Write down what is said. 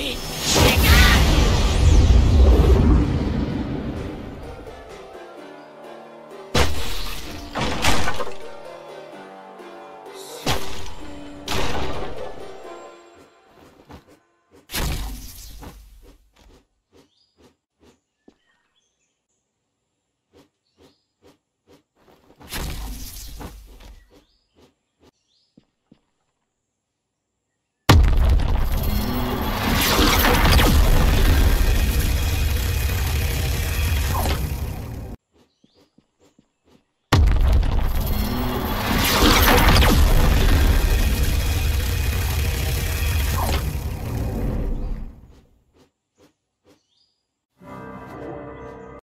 Fight!